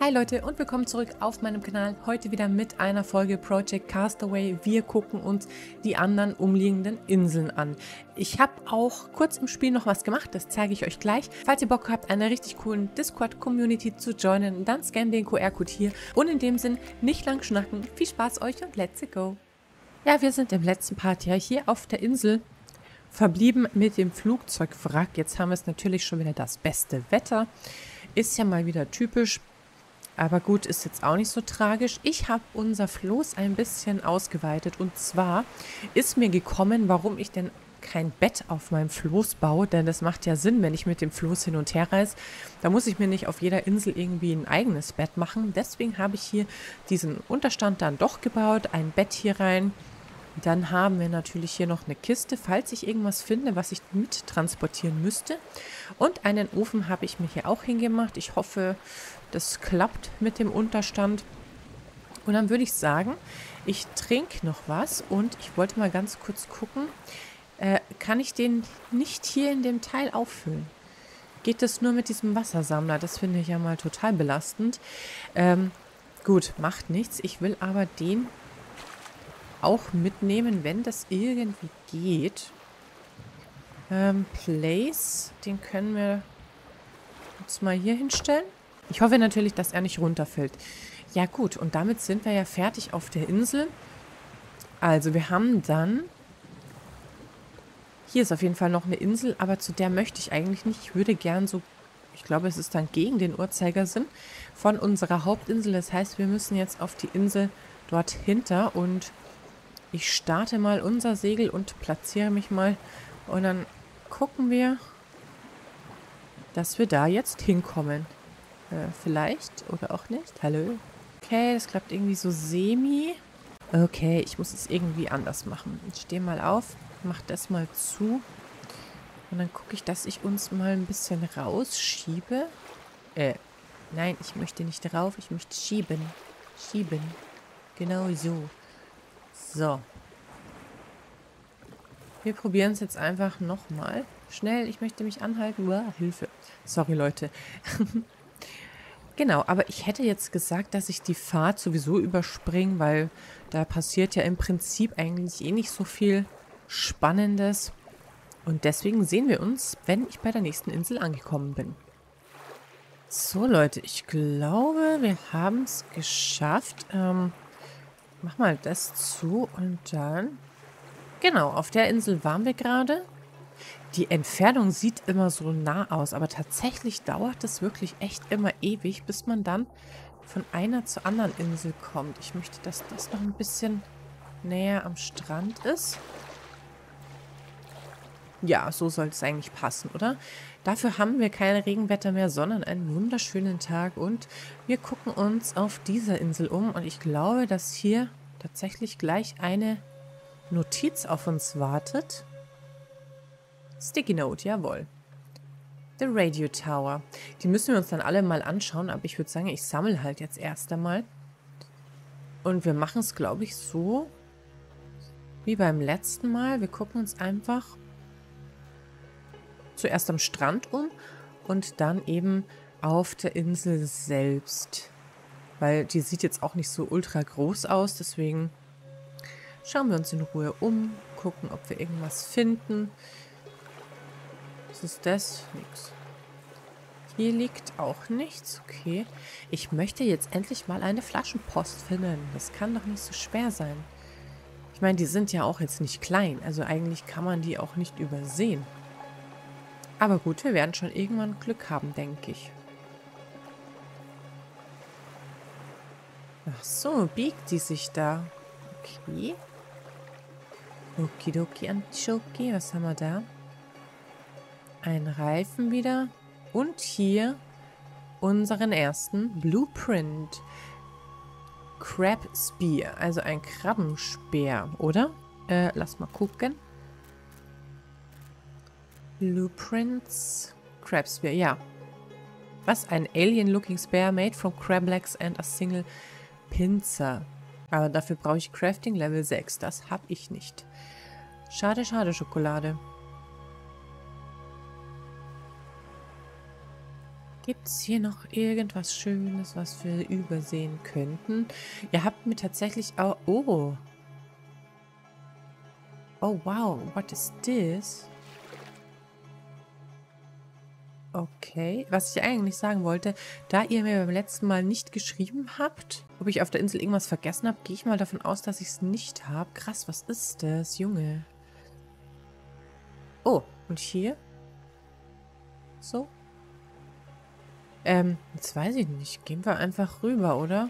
Hi Leute und willkommen zurück auf meinem Kanal. Heute wieder mit einer Folge Project Castaway. Wir gucken uns die anderen umliegenden Inseln an. Ich habe auch kurz im Spiel noch was gemacht, das zeige ich euch gleich. Falls ihr Bock habt, einer richtig coolen Discord-Community zu joinen, dann scannt den QR-Code hier. Und in dem Sinn, nicht lang schnacken, viel Spaß euch und let's go! Ja, wir sind im letzten Part ja hier auf der Insel verblieben mit dem Flugzeugwrack. Jetzt haben wir es natürlich schon wieder das beste Wetter. Ist ja mal wieder typisch aber gut, ist jetzt auch nicht so tragisch. Ich habe unser Floß ein bisschen ausgeweitet. Und zwar ist mir gekommen, warum ich denn kein Bett auf meinem Floß baue, denn das macht ja Sinn, wenn ich mit dem Floß hin und her reise. Da muss ich mir nicht auf jeder Insel irgendwie ein eigenes Bett machen. Deswegen habe ich hier diesen Unterstand dann doch gebaut, ein Bett hier rein. Dann haben wir natürlich hier noch eine Kiste, falls ich irgendwas finde, was ich mit transportieren müsste. Und einen Ofen habe ich mir hier auch hingemacht. Ich hoffe, das klappt mit dem Unterstand. Und dann würde ich sagen, ich trinke noch was und ich wollte mal ganz kurz gucken, äh, kann ich den nicht hier in dem Teil auffüllen? Geht das nur mit diesem Wassersammler? Das finde ich ja mal total belastend. Ähm, gut, macht nichts. Ich will aber den auch mitnehmen, wenn das irgendwie geht. Ähm, Place, den können wir uns mal hier hinstellen. Ich hoffe natürlich, dass er nicht runterfällt. Ja gut, und damit sind wir ja fertig auf der Insel. Also wir haben dann... Hier ist auf jeden Fall noch eine Insel, aber zu der möchte ich eigentlich nicht. Ich würde gern so, ich glaube, es ist dann gegen den Uhrzeigersinn von unserer Hauptinsel. Das heißt, wir müssen jetzt auf die Insel dort hinter und ich starte mal unser Segel und platziere mich mal. Und dann gucken wir, dass wir da jetzt hinkommen. Äh, vielleicht oder auch nicht. Hallo? Okay, das klappt irgendwie so semi. Okay, ich muss es irgendwie anders machen. Ich stehe mal auf, mach das mal zu. Und dann gucke ich, dass ich uns mal ein bisschen rausschiebe. Äh, nein, ich möchte nicht rauf, ich möchte schieben. Schieben. Genau so. So. Wir probieren es jetzt einfach nochmal. Schnell, ich möchte mich anhalten. Uah, Hilfe. Sorry, Leute. Genau, aber ich hätte jetzt gesagt, dass ich die Fahrt sowieso überspringe, weil da passiert ja im Prinzip eigentlich eh nicht so viel Spannendes. Und deswegen sehen wir uns, wenn ich bei der nächsten Insel angekommen bin. So, Leute, ich glaube, wir haben es geschafft. Ähm, mach mal das zu und dann... Genau, auf der Insel waren wir gerade. Die Entfernung sieht immer so nah aus, aber tatsächlich dauert es wirklich echt immer ewig, bis man dann von einer zur anderen Insel kommt. Ich möchte, dass das noch ein bisschen näher am Strand ist. Ja, so soll es eigentlich passen, oder? Dafür haben wir kein Regenwetter mehr, sondern einen wunderschönen Tag und wir gucken uns auf dieser Insel um und ich glaube, dass hier tatsächlich gleich eine Notiz auf uns wartet. Sticky Note, jawohl. The Radio Tower. Die müssen wir uns dann alle mal anschauen, aber ich würde sagen, ich sammle halt jetzt erst einmal. Und wir machen es, glaube ich, so wie beim letzten Mal. Wir gucken uns einfach zuerst am Strand um und dann eben auf der Insel selbst. Weil die sieht jetzt auch nicht so ultra groß aus, deswegen schauen wir uns in Ruhe um, gucken, ob wir irgendwas finden. Was ist das? Nix. Hier liegt auch nichts. Okay. Ich möchte jetzt endlich mal eine Flaschenpost finden. Das kann doch nicht so schwer sein. Ich meine, die sind ja auch jetzt nicht klein. Also eigentlich kann man die auch nicht übersehen. Aber gut, wir werden schon irgendwann Glück haben, denke ich. Ach so, biegt die sich da. Okay. Okidoki, Anchoki. Was haben wir da? Ein Reifen wieder. Und hier unseren ersten Blueprint. Crab Spear, also ein Krabbenspeer, oder? Äh, lass mal gucken. Blueprints. Crab Spear, ja. Was? Ein Alien-looking Spear made from crab legs and a single pinzer. Aber dafür brauche ich Crafting Level 6. Das habe ich nicht. Schade, schade, Schokolade. Gibt es hier noch irgendwas Schönes, was wir übersehen könnten? Ihr habt mir tatsächlich auch... Oh. Oh, wow. What is this? Okay. Was ich eigentlich sagen wollte, da ihr mir beim letzten Mal nicht geschrieben habt, ob ich auf der Insel irgendwas vergessen habe, gehe ich mal davon aus, dass ich es nicht habe. Krass, was ist das, Junge? Oh, und hier? So. Ähm, jetzt weiß ich nicht. Gehen wir einfach rüber, oder?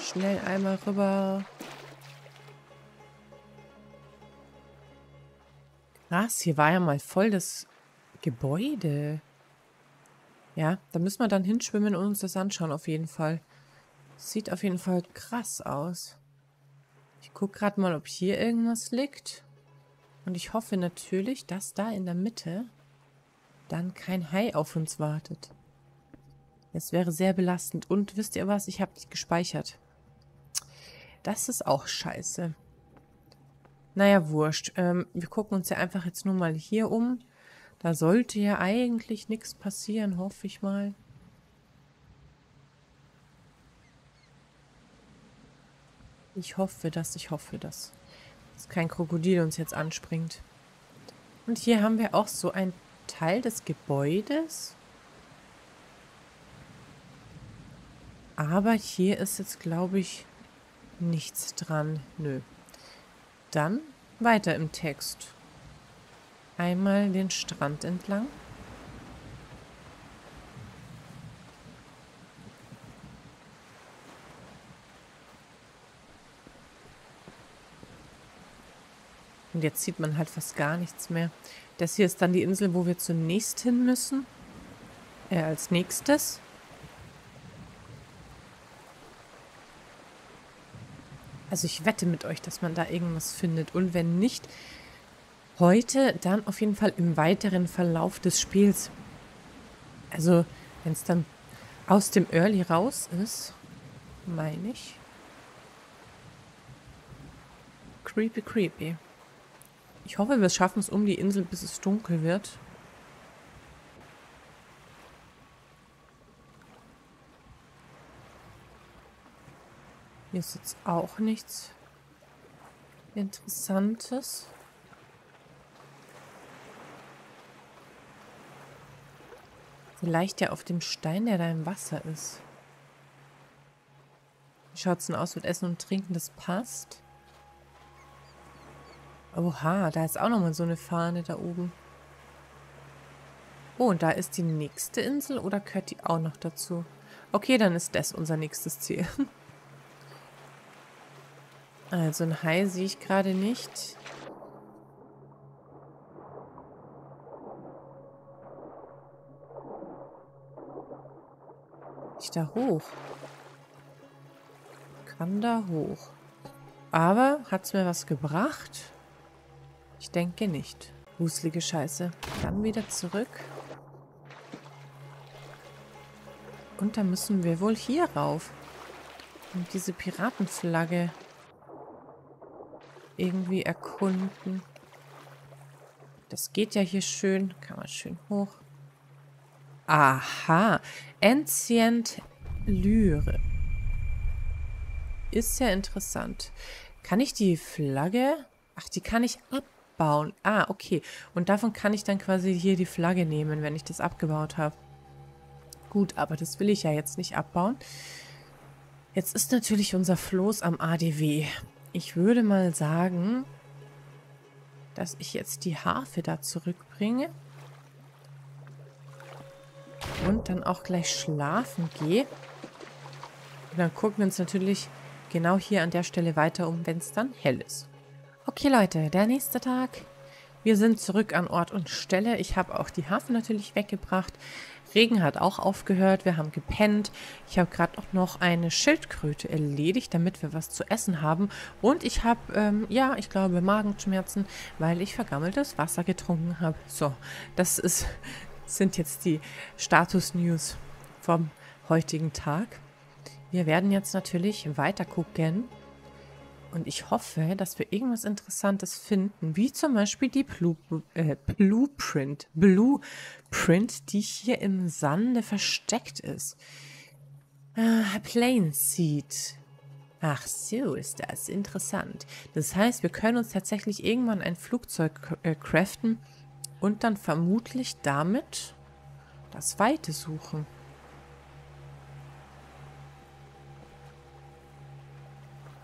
Schnell einmal rüber. Krass, hier war ja mal voll das Gebäude. Ja, da müssen wir dann hinschwimmen und uns das anschauen, auf jeden Fall. Sieht auf jeden Fall krass aus. Ich gucke gerade mal, ob hier irgendwas liegt. Und ich hoffe natürlich, dass da in der Mitte dann kein Hai auf uns wartet. Es wäre sehr belastend. Und wisst ihr was? Ich habe nicht gespeichert. Das ist auch scheiße. Naja, wurscht. Ähm, wir gucken uns ja einfach jetzt nur mal hier um. Da sollte ja eigentlich nichts passieren, hoffe ich mal. Ich hoffe das, ich hoffe das. Dass kein Krokodil uns jetzt anspringt. Und hier haben wir auch so ein Teil des Gebäudes. Aber hier ist jetzt, glaube ich, nichts dran. Nö. Dann weiter im Text. Einmal den Strand entlang. Und jetzt sieht man halt fast gar nichts mehr. Das hier ist dann die Insel, wo wir zunächst hin müssen. Äh, als nächstes. Also ich wette mit euch, dass man da irgendwas findet. Und wenn nicht, heute dann auf jeden Fall im weiteren Verlauf des Spiels. Also wenn es dann aus dem Early raus ist, meine ich. Creepy, creepy. Ich hoffe, wir schaffen es um die Insel, bis es dunkel wird. Hier ist jetzt auch nichts Interessantes. Vielleicht ja auf dem Stein, der da im Wasser ist. Wie schaut es denn aus mit Essen und Trinken? Das passt. Oha, da ist auch nochmal so eine Fahne da oben. Oh, und da ist die nächste Insel oder gehört die auch noch dazu? Okay, dann ist das unser nächstes Ziel. Also ein Hai sehe ich gerade nicht. Ich da hoch. Kann da hoch. Aber hat es mir was gebracht? Ich denke nicht. Wuslige Scheiße. Dann wieder zurück. Und dann müssen wir wohl hier rauf. Und diese Piratenflagge irgendwie erkunden. Das geht ja hier schön. Kann man schön hoch. Aha. Ancient Lyre. Ist ja interessant. Kann ich die Flagge... Ach, die kann ich abbauen. Ah, okay. Und davon kann ich dann quasi hier die Flagge nehmen, wenn ich das abgebaut habe. Gut, aber das will ich ja jetzt nicht abbauen. Jetzt ist natürlich unser Floß am ADW. Ich würde mal sagen, dass ich jetzt die Harfe da zurückbringe. Und dann auch gleich schlafen gehe. Und dann gucken wir uns natürlich genau hier an der Stelle weiter um, wenn es dann hell ist. Okay Leute, der nächste Tag. Wir sind zurück an Ort und Stelle. Ich habe auch die Harfe natürlich weggebracht. Regen hat auch aufgehört, wir haben gepennt. Ich habe gerade auch noch eine Schildkröte erledigt, damit wir was zu essen haben. Und ich habe, ähm, ja, ich glaube Magenschmerzen, weil ich vergammeltes Wasser getrunken habe. So, das ist, sind jetzt die Status-News vom heutigen Tag. Wir werden jetzt natürlich weiter gucken. Und ich hoffe, dass wir irgendwas Interessantes finden, wie zum Beispiel die Blu äh, Blueprint, Blueprint, die hier im Sande versteckt ist. Äh, Plane Seed. Ach so, ist das interessant. Das heißt, wir können uns tatsächlich irgendwann ein Flugzeug äh, craften und dann vermutlich damit das Weite suchen.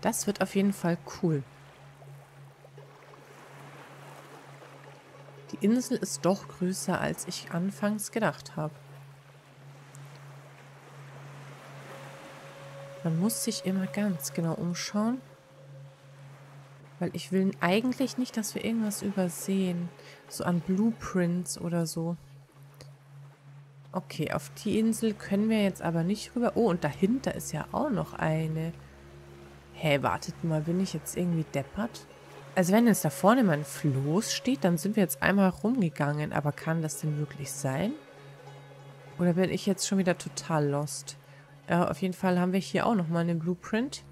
Das wird auf jeden Fall cool. Die Insel ist doch größer, als ich anfangs gedacht habe. Man muss sich immer ganz genau umschauen. Weil ich will eigentlich nicht, dass wir irgendwas übersehen. So an Blueprints oder so. Okay, auf die Insel können wir jetzt aber nicht rüber. Oh, und dahinter ist ja auch noch eine. Hä, wartet mal, bin ich jetzt irgendwie deppert? Also wenn jetzt da vorne mein Floß steht, dann sind wir jetzt einmal rumgegangen. Aber kann das denn wirklich sein? Oder bin ich jetzt schon wieder total lost? Äh, auf jeden Fall haben wir hier auch nochmal einen Blueprint.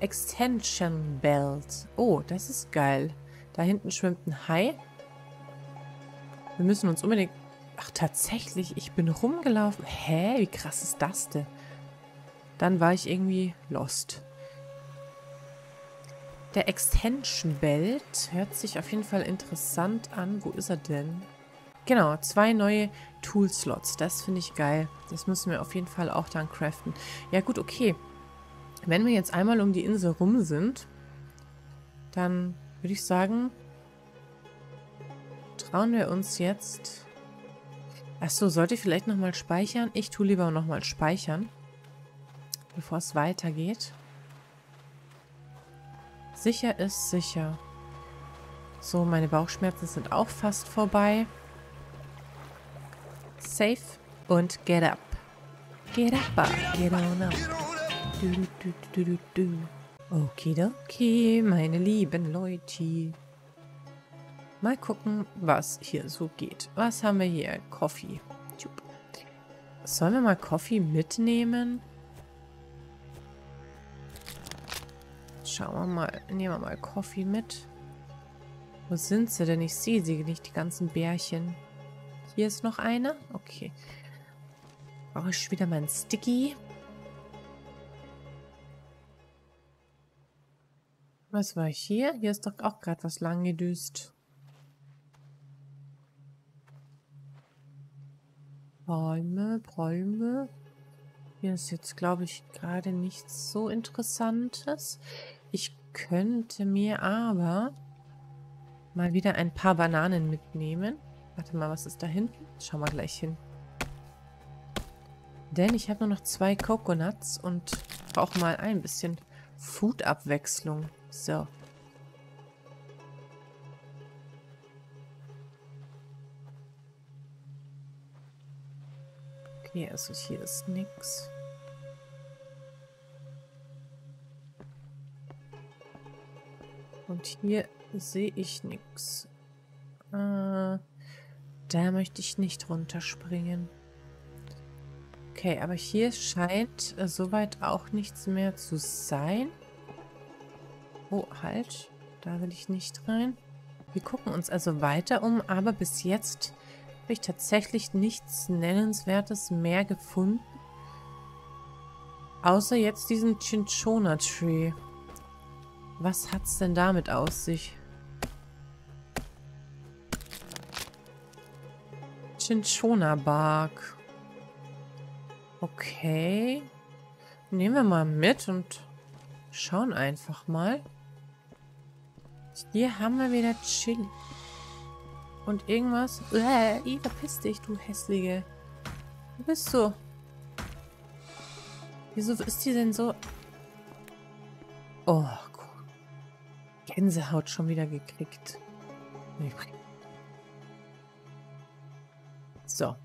Extension Belt. Oh, das ist geil. Da hinten schwimmt ein Hai. Wir müssen uns unbedingt... Ach, tatsächlich, ich bin rumgelaufen. Hä, wie krass ist das denn? Dann war ich irgendwie lost. Der Extension Belt hört sich auf jeden Fall interessant an. Wo ist er denn? Genau, zwei neue Tool-Slots. Das finde ich geil. Das müssen wir auf jeden Fall auch dann craften. Ja gut, okay. Wenn wir jetzt einmal um die Insel rum sind, dann würde ich sagen, trauen wir uns jetzt... Achso, sollte ich vielleicht nochmal speichern? Ich tue lieber nochmal speichern bevor es weitergeht. Sicher ist sicher. So, meine Bauchschmerzen sind auch fast vorbei. Safe und get up. Get up, get on up. Okidoki, meine lieben Leute. Mal gucken, was hier so geht. Was haben wir hier? Coffee. Sollen wir mal Coffee mitnehmen? Schauen wir mal. Nehmen wir mal Coffee mit. Wo sind sie denn? Ich sehe sie nicht, die ganzen Bärchen. Hier ist noch eine. Okay. Brauche ich wieder meinen Sticky. Was war hier? Hier ist doch auch gerade was lang gedüst. Bäume, Bäume. Hier ist jetzt, glaube ich, gerade nichts so Interessantes. Ich könnte mir aber mal wieder ein paar Bananen mitnehmen. Warte mal, was ist da hinten? Schauen wir gleich hin. Denn ich habe nur noch zwei Coconuts und brauche mal ein bisschen Food-Abwechslung. So. Okay, also hier ist nichts. Und hier sehe ich nichts. Äh, da möchte ich nicht runterspringen. Okay, aber hier scheint äh, soweit auch nichts mehr zu sein. Oh, halt. Da will ich nicht rein. Wir gucken uns also weiter um, aber bis jetzt habe ich tatsächlich nichts Nennenswertes mehr gefunden. Außer jetzt diesen Cinchona Tree. Was hat's denn damit aus sich? Cinchona Bark. Okay. Nehmen wir mal mit und schauen einfach mal. Hier haben wir wieder Chili. Und irgendwas. Äh, I, verpiss dich, du hässliche. Wo bist du? Wieso ist die denn so... Oh, Gänsehaut schon wieder gekriegt. So.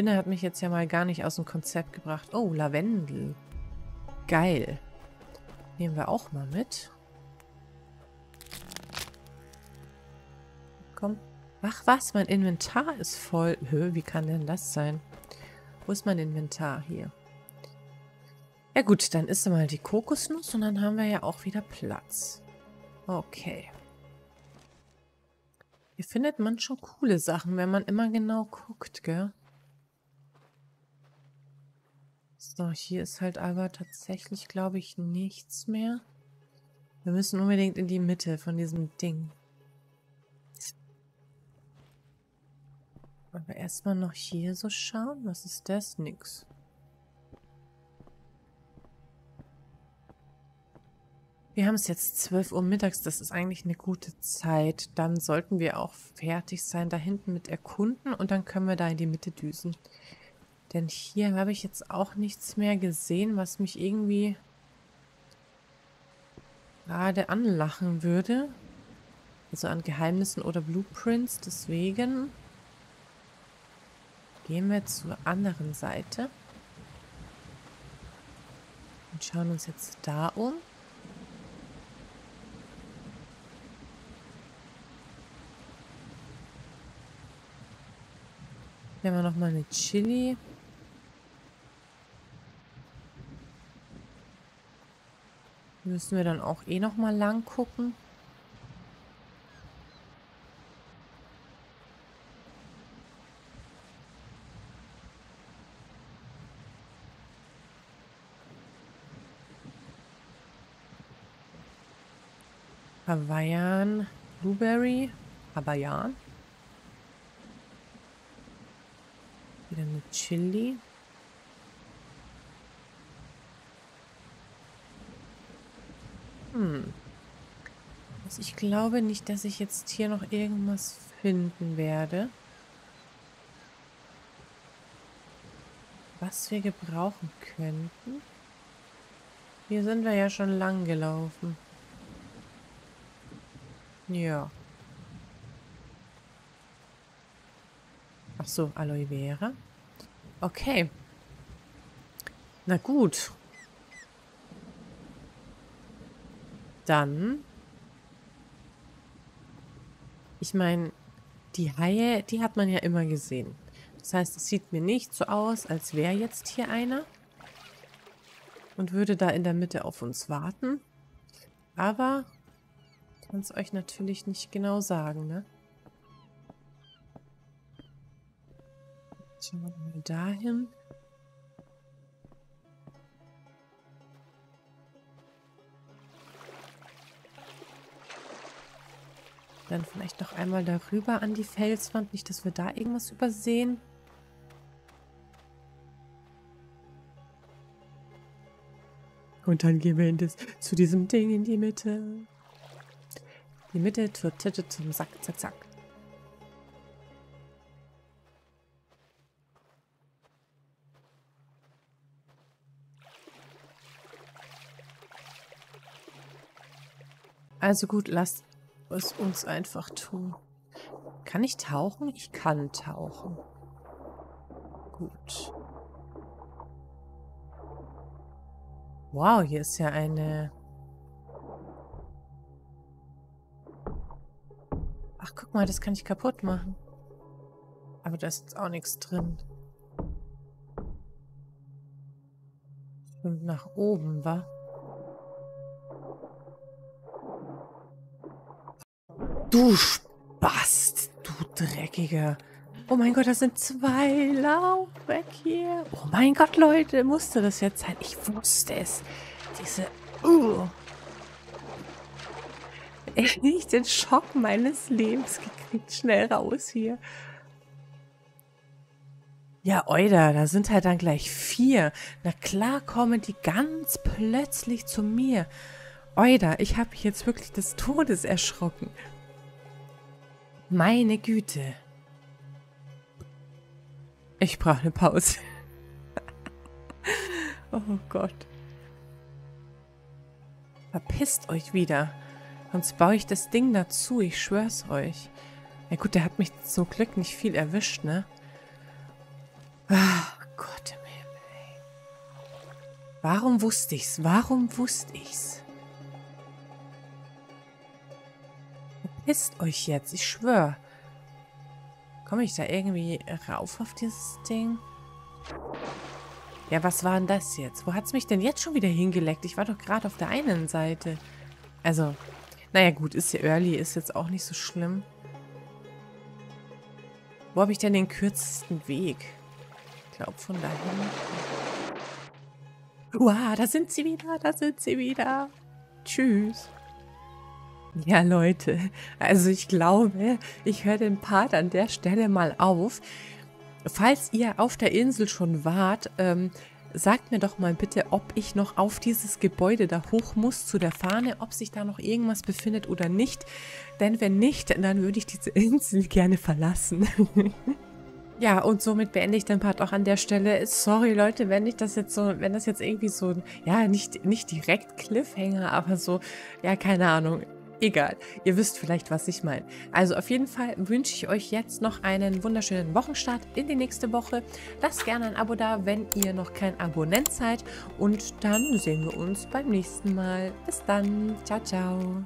Spinner hat mich jetzt ja mal gar nicht aus dem Konzept gebracht. Oh, Lavendel. Geil. Nehmen wir auch mal mit. Komm. Ach was, mein Inventar ist voll. Hö, wie kann denn das sein? Wo ist mein Inventar? Hier. Ja gut, dann isst mal die Kokosnuss und dann haben wir ja auch wieder Platz. Okay. Hier findet man schon coole Sachen, wenn man immer genau guckt, gell? So, hier ist halt aber tatsächlich, glaube ich, nichts mehr. Wir müssen unbedingt in die Mitte von diesem Ding. Aber erstmal noch hier so schauen. Was ist das? Nix. Wir haben es jetzt 12 Uhr mittags, das ist eigentlich eine gute Zeit. Dann sollten wir auch fertig sein, da hinten mit Erkunden und dann können wir da in die Mitte düsen. Denn hier habe ich jetzt auch nichts mehr gesehen, was mich irgendwie gerade anlachen würde. Also an Geheimnissen oder Blueprints. Deswegen gehen wir zur anderen Seite. Und schauen uns jetzt da um. Hier haben wir nochmal eine Chili. Müssen wir dann auch eh nochmal lang gucken. Hawaiian Blueberry. Hawaiian. Wieder eine Chili. Hm. Also ich glaube nicht, dass ich jetzt hier noch irgendwas finden werde. Was wir gebrauchen könnten. Hier sind wir ja schon lang gelaufen. Ja. Ach so, Aloe Vera. Okay. Na gut. Dann. Ich meine, die Haie, die hat man ja immer gesehen. Das heißt, es sieht mir nicht so aus, als wäre jetzt hier einer. Und würde da in der Mitte auf uns warten. Aber kann es euch natürlich nicht genau sagen, ne? Schauen wir mal dahin. Dann vielleicht noch einmal darüber an die Felswand. Nicht, dass wir da irgendwas übersehen. Und dann gehen wir das, zu diesem Ding in die Mitte. Die Mitte zur Titte zum Sack, zack, zack. Also gut, lasst es uns einfach tun. Kann ich tauchen? Ich kann tauchen. Gut. Wow, hier ist ja eine... Ach, guck mal, das kann ich kaputt machen. Aber da ist jetzt auch nichts drin. Schwimmt nach oben, wa? Du Spast, du Dreckiger. Oh mein Gott, das sind zwei. Lauf weg hier. Oh mein Gott, Leute, musste das jetzt sein? Ich wusste es. Diese... Uh. Nicht den Schock meines Lebens gekriegt. Schnell raus hier. Ja, Oida, da sind halt dann gleich vier. Na klar kommen die ganz plötzlich zu mir. Oida, ich habe mich jetzt wirklich des Todes erschrocken. Meine Güte. Ich brauche eine Pause. oh Gott. Verpisst euch wieder. Sonst baue ich das Ding dazu, ich schwör's euch. Ja gut, der hat mich zum Glück nicht viel erwischt, ne? Ach Gott im Himmel, ey. Warum wusste ich's? Warum wusste ich's? Verpisst euch jetzt, ich schwöre. Komme ich da irgendwie rauf auf dieses Ding? Ja, was war denn das jetzt? Wo hat es mich denn jetzt schon wieder hingeleckt? Ich war doch gerade auf der einen Seite. Also, naja gut, ist ja early, ist jetzt auch nicht so schlimm. Wo habe ich denn den kürzesten Weg? Ich glaube von da hinten. Uah, da sind sie wieder, da sind sie wieder. Tschüss. Ja, Leute, also ich glaube, ich höre den Part an der Stelle mal auf. Falls ihr auf der Insel schon wart, ähm, sagt mir doch mal bitte, ob ich noch auf dieses Gebäude da hoch muss zu der Fahne, ob sich da noch irgendwas befindet oder nicht. Denn wenn nicht, dann würde ich diese Insel gerne verlassen. ja, und somit beende ich den Part auch an der Stelle. Sorry, Leute, wenn ich das jetzt so, wenn das jetzt irgendwie so, ja, nicht, nicht direkt Cliffhanger, aber so, ja, keine Ahnung Egal, ihr wisst vielleicht, was ich meine. Also auf jeden Fall wünsche ich euch jetzt noch einen wunderschönen Wochenstart in die nächste Woche. Lasst gerne ein Abo da, wenn ihr noch kein Abonnent seid. Und dann sehen wir uns beim nächsten Mal. Bis dann. Ciao, ciao.